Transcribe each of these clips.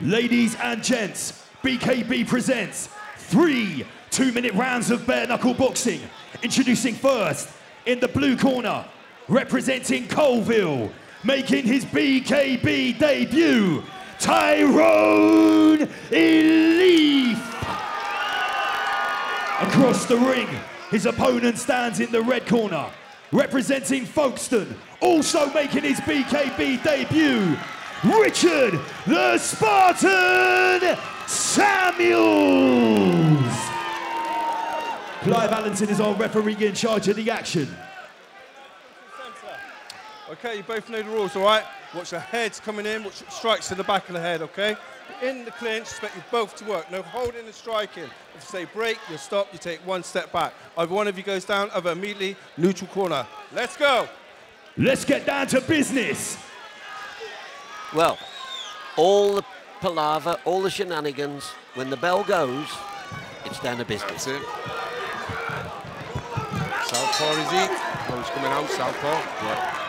Ladies and gents, BKB presents three two-minute rounds of bare knuckle boxing. Introducing first, in the blue corner, representing Coalville, making his BKB debut, Tyrone Eliffe. Across the ring, his opponent stands in the red corner, representing Folkestone, also making his BKB debut, Richard the Spartan Samuels. Clive Allenton is our referee in charge of the action. Okay, you both know the rules, all right? Watch the heads coming in, watch strikes to the back of the head, okay? In the clinch, expect you both to work. No holding and striking. If you say break, you stop, you take one step back. Either one of you goes down, other immediately, neutral corner. Let's go. Let's get down to business. Well, all the palaver, all the shenanigans, when the bell goes, it's down to business. That's it. Southpaw is he? Oh, he's coming out, Southpaw. Yeah.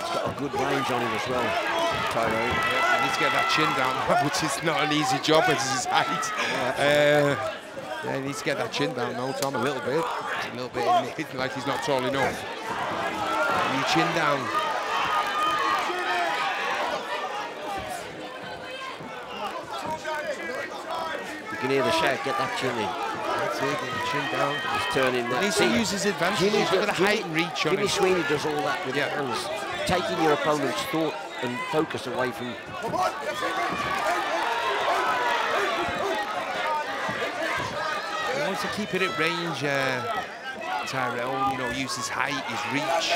He's got a good range on him as well, Tyrone. Yeah, he needs to get that chin down, which is not an easy job as his height. Uh, yeah, he needs to get that chin down now, Tom, a little bit. It's a little bit in- like he's not tall enough. Get your chin down. You can hear the shout, get that chin in. That's it, get your chin down. He's turning that. He needs to use his advantage. Jimmy He's got the height and reach on Jimmy him. Sweeney does all that with Yeah. the hands, taking your opponent's thought and focus away from. Wants to keep it at range, uh, Tyrell. You know, use his height, his reach,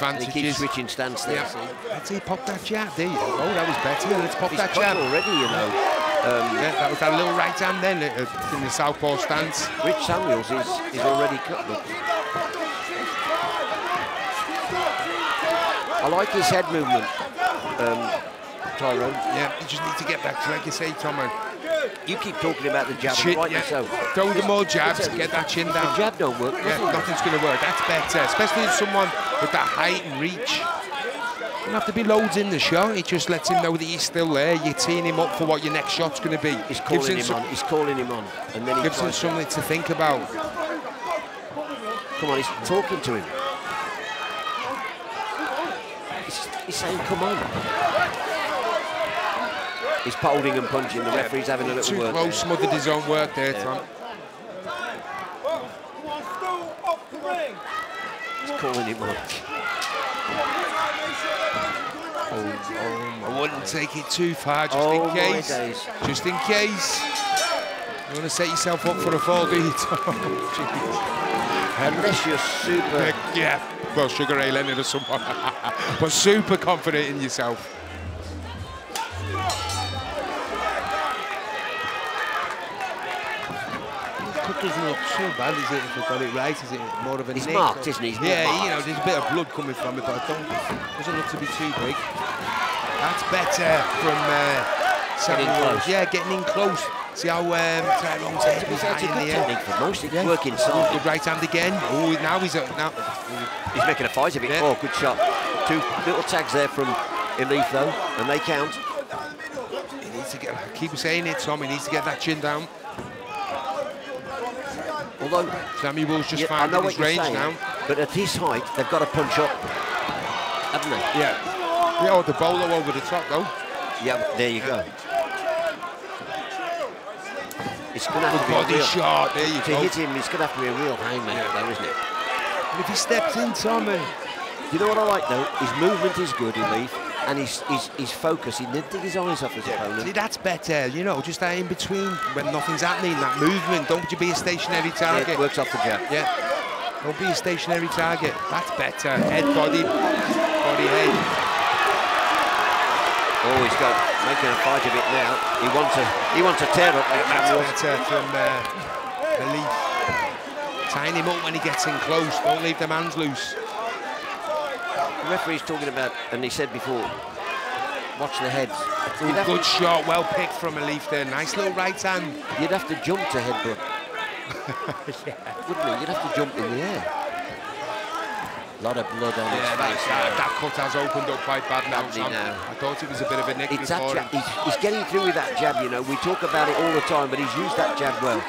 And he keeps switching stance there. Yeah. Let's see, pop that jab. There you go. Oh, that was better. Let's pop He's that jab. already, you know. Um, Yeah, that was that little right hand then uh, in the southpaw stance. Rich Samuels is, is already cut. Look. I like his head movement, um, Tyrone. Yeah, you just need to get back to, like you say, Tomo. You keep talking about the jab, Chin, right yeah. yourself. Throw the more jabs, get that chin down. The jab don't work, Yeah, nothing's going to work. That's better, especially with someone with that height and reach. Doesn't have to be loads in the shot. It just lets him know that he's still there. You're teeing him up for what your next shot's going to be. He's calling him some- on. He's calling him on, and then he Gives him something to think about. Come on, he's talking to him. He's, he's saying, "Come on." He's holding and punching. The referee's having a little Too word. close, smothered his own work there, Yeah. Tom. He's calling him on. Oh, I wouldn't take it too far, just Oh, in case. Just in case. You want to set yourself up for a fall, do you, Tom? Unless you're super. yeah, well, Sugar Ray Leonard or someone. but super confident in yourself. Cut doesn't look too bad, is it? If we got it right, is it more of a He's marked, or- isn't he? He's Yeah, you know, there's a bit of blood coming from it, but I don't. Doesn't look to be too big. That's better from uh, Getting Samuel. close. Yeah, getting in close. See how um, Tyrone's head was high in the air. for most. Yeah. working inside. Good right hand again. Oh, now he's uh, now. He's making a fight of it. Yeah. Oh, good shot. Two little tags there from Eliffe, though, and they count. He needs to get. I keep saying it, Tom. He needs to get that chin down. Although, Samuel's just yeah, I finding know his range saying, now. but at his height, they've got to punch up, haven't they? Yeah. Yeah, oh, the bowler over the top though. Yeah, there you go. It's going to have to be a body real, shot. There you to go. hit him. It's going to have to be a real haymaker, though, isn't it? And if he steps in, Tommy. You know what I like though? His movement is good in Leaf, and his his, his focus. He didn't take his eyes off his See, opponent. that's better. You know, just that in between when nothing's happening, that movement. Don't you be a stationary Yeah, target. it works off the jab. Yeah. Don't be a stationary target. That's better. Head, body, body, head. Oh, he's got making a fight of it now. He wants to he wants to tear up that That's better from uh, Eliffe. Tying him up when he gets in close. Don't leave the hands loose. The referee's talking about, and he said before, watch the heads. You'd Good to, shot, well picked from Eliffe there. Nice little right hand. you'd have to jump to headbutt. Wouldn't you? You'd have to jump in the air. A lot of blood on Yeah, his face. that, that cut has opened up quite bad now, now. I thought it was a bit of a nick It's before. He's, he's getting through with that jab, you know. We talk about it all the time, but he's used that jab well.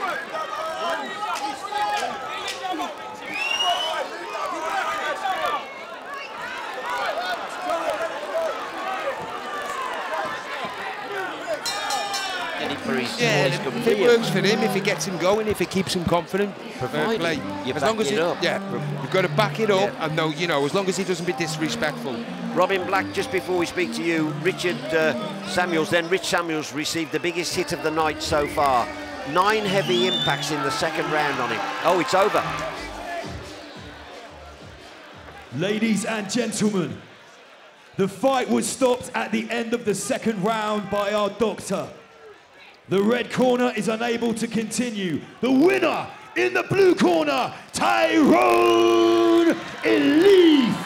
Getting for his Yeah, his if it works for him, if it gets him going, if it keeps him confident, fair Provided play. you as long back as it he, up. yeah, you've got to back it up, Yeah. and no, you know, as long as he doesn't be disrespectful. Robin Black, just before we speak to you, Richard uh, Samuels, then Rich Samuels received the biggest hit of the night so far. Nine heavy impacts in the second round on him. Oh, it's over. Ladies and gentlemen, the fight was stopped at the end of the second round by our doctor. The red corner is unable to continue. The winner in the blue corner, Tyrone Eliffe.